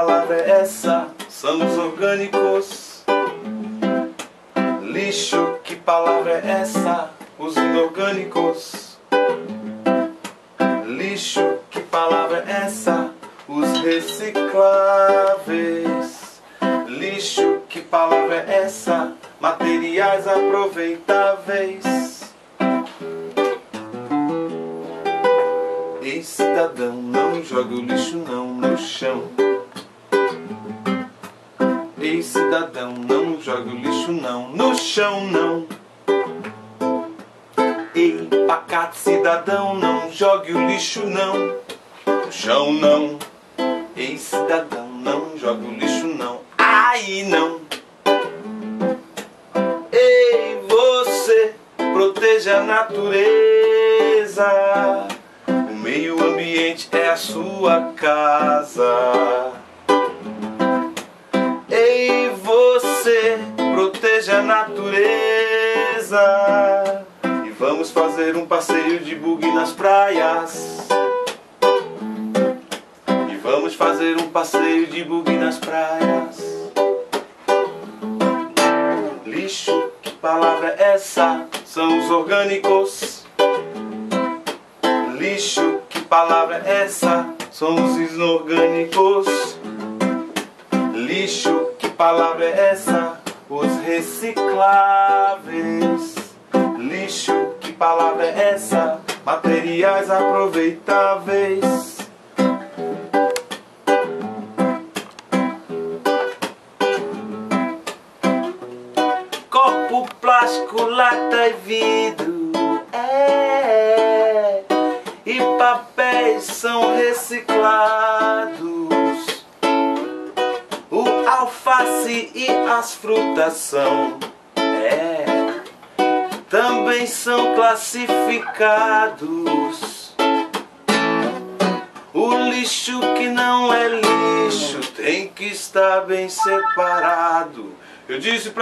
palavra é essa? São os orgânicos. Lixo, que palavra é essa? Os inorgânicos. Lixo, que palavra é essa? Os recicláveis. Lixo, que palavra é essa? Materiais aproveitáveis. Ei cidadão, não jogue o lixo não no chão. Cidadão, não jogue o lixo não no chão não. Ei pacato cidadão, não jogue o lixo não no chão não. Ei cidadão, não jogue o lixo não. Aí não. Ei você, proteja a natureza meio ambiente é a sua casa. Vamos fazer um passeio de bug nas praias. E vamos fazer um passeio de bug nas praias. Lixo, que palavra é essa? São os orgânicos lixo, que palavra é essa? Somos inorgânicos. Lixo, que palavra é essa? Os recicláveis. É essa? Materiais aproveitáveis. Copo, plástico, lata e vidro papéis são reciclados. O alface e as frutas são, é, são classificados. O lixo que não é lixo tem que estar bem separado. Eu disse pra